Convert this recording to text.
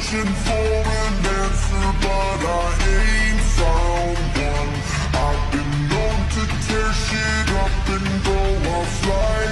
searching for an answer, but I ain't found one. I've been known to tear shit up and go offline.